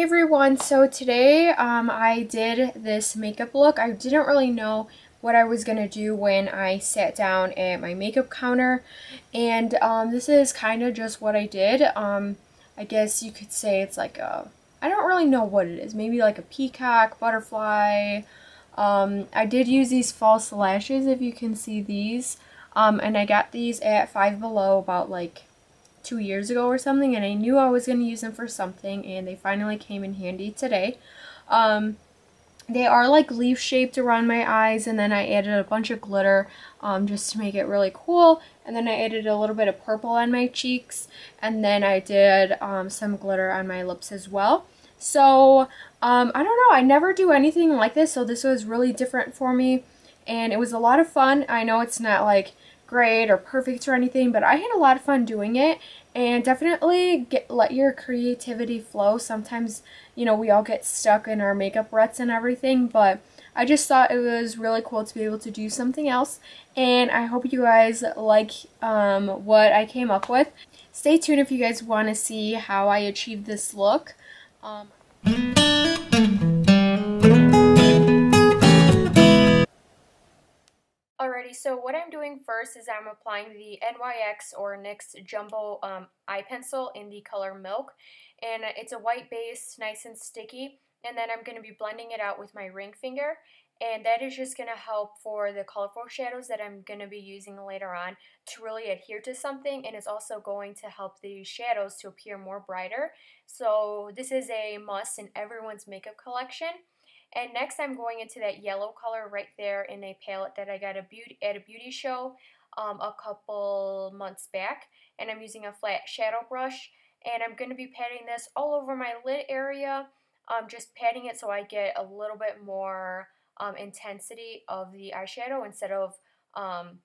Hey everyone, so today um, I did this makeup look. I didn't really know what I was going to do when I sat down at my makeup counter and um, this is kind of just what I did. Um, I guess you could say it's like a, I don't really know what it is, maybe like a peacock, butterfly. Um, I did use these false lashes if you can see these um, and I got these at Five Below about like two years ago or something and I knew I was going to use them for something and they finally came in handy today. Um, they are like leaf shaped around my eyes and then I added a bunch of glitter um, just to make it really cool and then I added a little bit of purple on my cheeks and then I did um, some glitter on my lips as well. So um, I don't know, I never do anything like this so this was really different for me and it was a lot of fun. I know it's not like great or perfect or anything, but I had a lot of fun doing it and definitely get let your creativity flow. Sometimes, you know, we all get stuck in our makeup ruts and everything, but I just thought it was really cool to be able to do something else and I hope you guys like um, what I came up with. Stay tuned if you guys want to see how I achieved this look. Um, Alrighty, so what I'm doing first is I'm applying the NYX or NYX Jumbo um, Eye Pencil in the color Milk. And it's a white base, nice and sticky. And then I'm going to be blending it out with my ring finger. And that is just going to help for the colorful shadows that I'm going to be using later on to really adhere to something. And it's also going to help the shadows to appear more brighter. So this is a must in everyone's makeup collection. And next I'm going into that yellow color right there in a palette that I got a beauty at a beauty show um, a couple months back. And I'm using a flat shadow brush. And I'm going to be patting this all over my lid area. Um, just patting it so I get a little bit more um, intensity of the eyeshadow instead of um,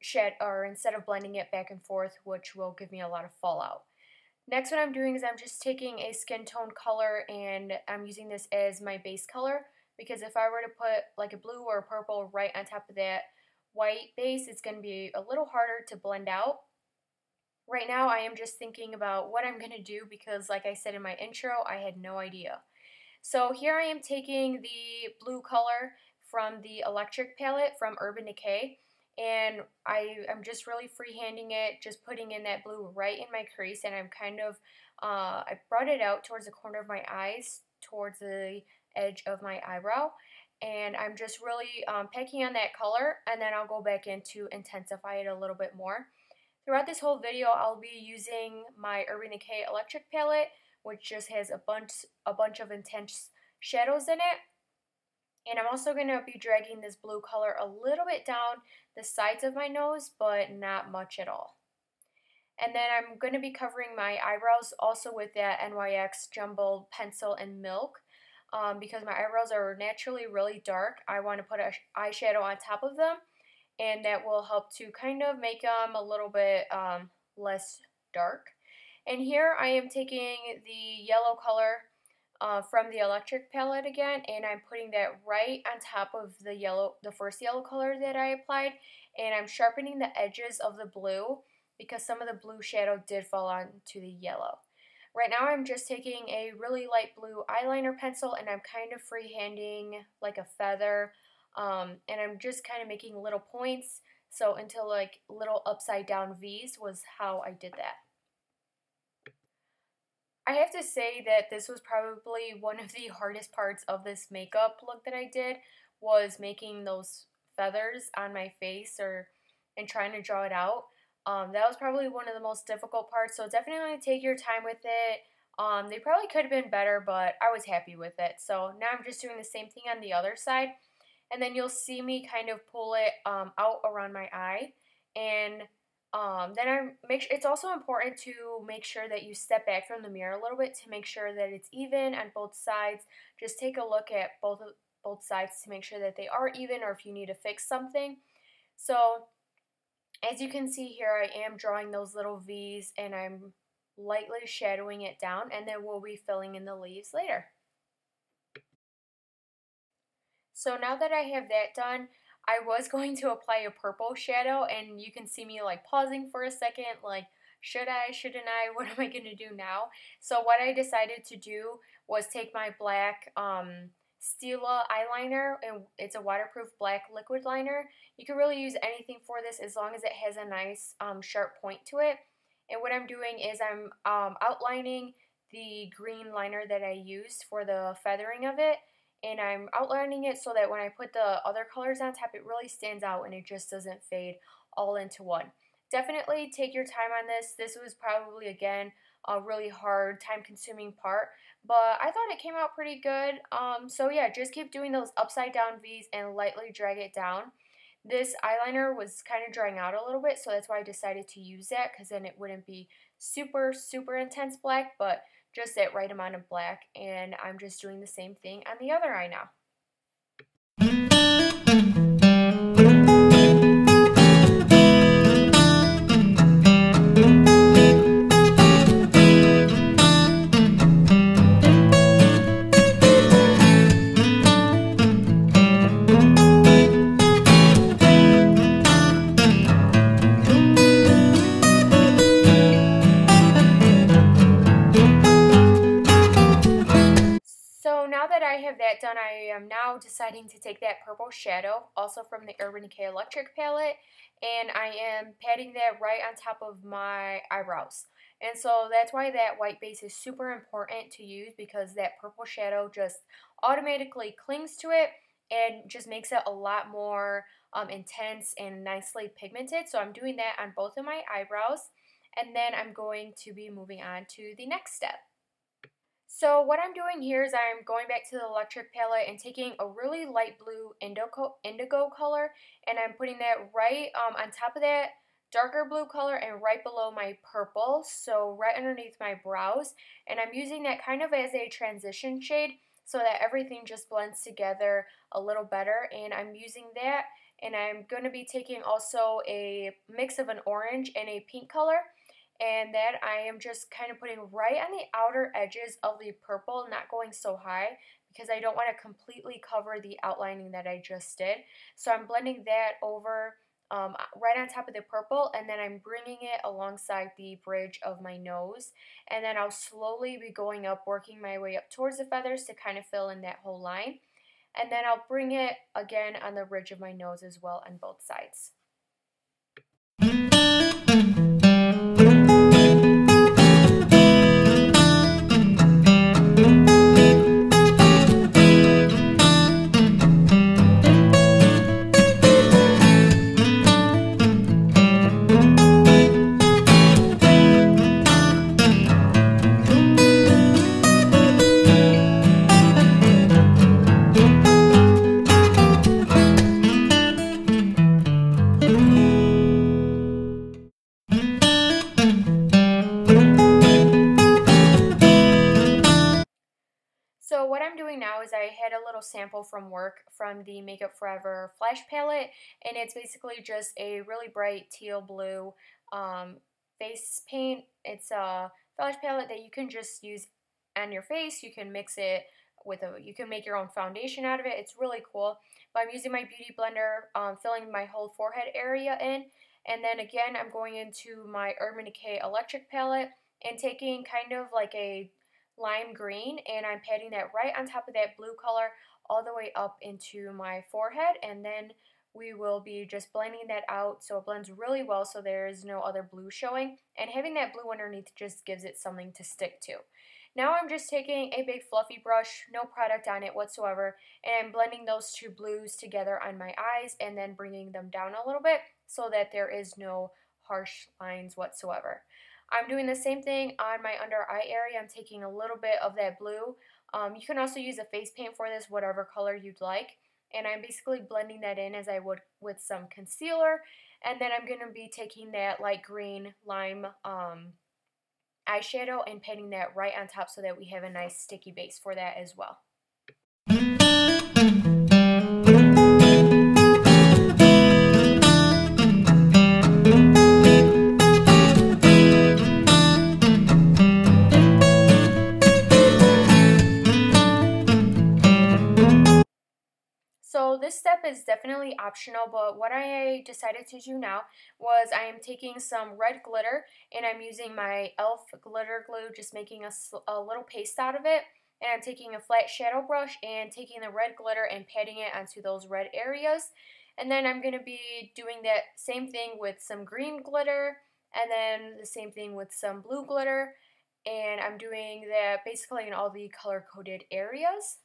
shed or instead of blending it back and forth, which will give me a lot of fallout. Next what I'm doing is I'm just taking a skin tone color and I'm using this as my base color because if I were to put like a blue or a purple right on top of that white base, it's going to be a little harder to blend out. Right now I am just thinking about what I'm going to do because like I said in my intro, I had no idea. So here I am taking the blue color from the electric palette from Urban Decay and I am just really freehanding it, just putting in that blue right in my crease, and I'm kind of, uh, I brought it out towards the corner of my eyes, towards the edge of my eyebrow, and I'm just really um, picking on that color, and then I'll go back in to intensify it a little bit more. Throughout this whole video, I'll be using my Urban Decay Electric Palette, which just has a bunch, a bunch of intense shadows in it, and I'm also going to be dragging this blue color a little bit down the sides of my nose, but not much at all. And then I'm going to be covering my eyebrows also with that NYX Jumbo Pencil and Milk. Um, because my eyebrows are naturally really dark, I want to put an eyeshadow on top of them. And that will help to kind of make them a little bit um, less dark. And here I am taking the yellow color uh, from the electric palette again and I'm putting that right on top of the yellow, the first yellow color that I applied and I'm sharpening the edges of the blue because some of the blue shadow did fall onto the yellow. Right now I'm just taking a really light blue eyeliner pencil and I'm kind of freehanding like a feather um, and I'm just kind of making little points so until like little upside down V's was how I did that. I have to say that this was probably one of the hardest parts of this makeup look that I did was making those feathers on my face or and trying to draw it out. Um, that was probably one of the most difficult parts, so definitely take your time with it. Um, they probably could have been better, but I was happy with it. So now I'm just doing the same thing on the other side. And then you'll see me kind of pull it um, out around my eye. And um, then I make sure it's also important to make sure that you step back from the mirror a little bit to make sure that it's even on both sides. Just take a look at both both sides to make sure that they are even or if you need to fix something. So as you can see here, I am drawing those little V's and I'm lightly shadowing it down and then we'll be filling in the leaves later. So now that I have that done, I was going to apply a purple shadow and you can see me like pausing for a second, like should I, shouldn't I, what am I going to do now? So what I decided to do was take my black um, Stila eyeliner, and it's a waterproof black liquid liner. You can really use anything for this as long as it has a nice um, sharp point to it. And what I'm doing is I'm um, outlining the green liner that I used for the feathering of it and I'm outlining it so that when I put the other colors on top it really stands out and it just doesn't fade all into one. Definitely take your time on this. This was probably again a really hard time consuming part but I thought it came out pretty good. Um, so yeah just keep doing those upside down V's and lightly drag it down. This eyeliner was kind of drying out a little bit so that's why I decided to use that because then it wouldn't be super super intense black but just that right amount of black and I'm just doing the same thing on the other eye now. That done, I am now deciding to take that purple shadow, also from the Urban Decay Electric palette, and I am patting that right on top of my eyebrows. And so that's why that white base is super important to use because that purple shadow just automatically clings to it and just makes it a lot more um, intense and nicely pigmented. So I'm doing that on both of my eyebrows. And then I'm going to be moving on to the next step. So what I'm doing here is I'm going back to the electric palette and taking a really light blue indigo, indigo color and I'm putting that right um, on top of that darker blue color and right below my purple, so right underneath my brows. And I'm using that kind of as a transition shade so that everything just blends together a little better. And I'm using that and I'm going to be taking also a mix of an orange and a pink color and then I am just kind of putting right on the outer edges of the purple, not going so high because I don't want to completely cover the outlining that I just did. So I'm blending that over um, right on top of the purple and then I'm bringing it alongside the bridge of my nose and then I'll slowly be going up working my way up towards the feathers to kind of fill in that whole line and then I'll bring it again on the ridge of my nose as well on both sides. Sample from work from the Makeup Forever Flash Palette, and it's basically just a really bright teal blue um, face paint. It's a flash palette that you can just use on your face. You can mix it with a, you can make your own foundation out of it. It's really cool. But I'm using my Beauty Blender, um, filling my whole forehead area in. And then again, I'm going into my Urban Decay Electric palette and taking kind of like a lime green and I'm patting that right on top of that blue color all the way up into my forehead and then we will be just blending that out so it blends really well so there is no other blue showing and having that blue underneath just gives it something to stick to. Now I'm just taking a big fluffy brush, no product on it whatsoever, and I'm blending those two blues together on my eyes and then bringing them down a little bit so that there is no harsh lines whatsoever. I'm doing the same thing on my under eye area. I'm taking a little bit of that blue um, you can also use a face paint for this, whatever color you'd like. And I'm basically blending that in as I would with some concealer. And then I'm going to be taking that light green lime um, eyeshadow and painting that right on top so that we have a nice sticky base for that as well. Step is definitely optional, but what I decided to do now was I am taking some red glitter and I'm using my e.l.f. glitter glue, just making a, a little paste out of it. And I'm taking a flat shadow brush and taking the red glitter and patting it onto those red areas. And then I'm going to be doing that same thing with some green glitter and then the same thing with some blue glitter. And I'm doing that basically in all the color coded areas.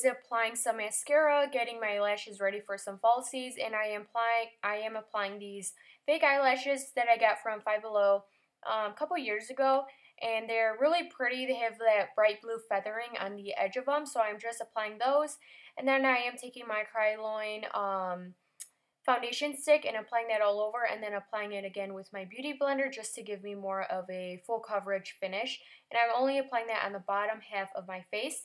Is applying some mascara, getting my lashes ready for some falsies, and I am applying I am applying these fake eyelashes that I got from Five Below um, a couple years ago, and they're really pretty. They have that bright blue feathering on the edge of them, so I'm just applying those, and then I am taking my Kryolan um, foundation stick and applying that all over and then applying it again with my beauty blender just to give me more of a full coverage finish. And I'm only applying that on the bottom half of my face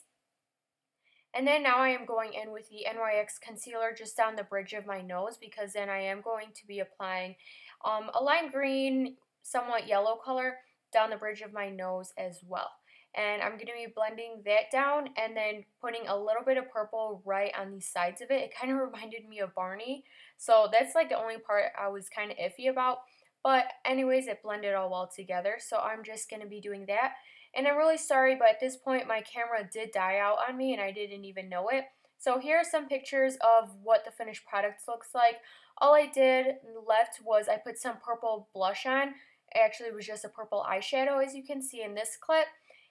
and then now I am going in with the NYX concealer just down the bridge of my nose because then I am going to be applying um, a lime green, somewhat yellow color down the bridge of my nose as well. And I'm going to be blending that down and then putting a little bit of purple right on the sides of it. It kind of reminded me of Barney. So that's like the only part I was kind of iffy about. But anyways, it blended all well together. So I'm just going to be doing that. And I'm really sorry, but at this point my camera did die out on me and I didn't even know it. So here are some pictures of what the finished product looks like. All I did left was I put some purple blush on. It actually was just a purple eyeshadow as you can see in this clip.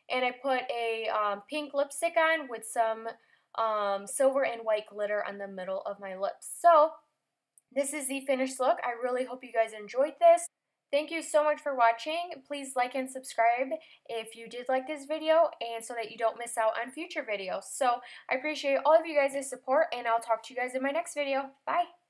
And I put a um, pink lipstick on with some um, silver and white glitter on the middle of my lips. So this is the finished look. I really hope you guys enjoyed this. Thank you so much for watching. Please like and subscribe if you did like this video and so that you don't miss out on future videos. So I appreciate all of you guys' support and I'll talk to you guys in my next video. Bye!